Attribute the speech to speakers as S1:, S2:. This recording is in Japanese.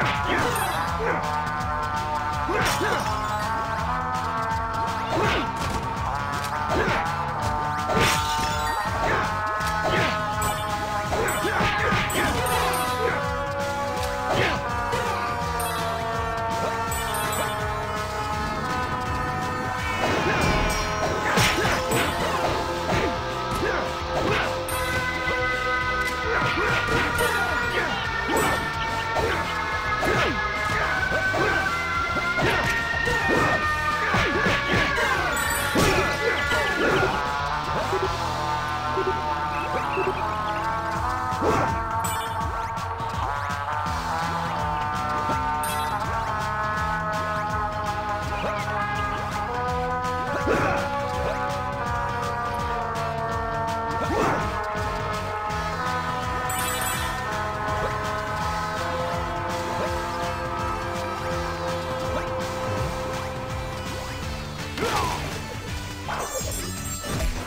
S1: Yeah. you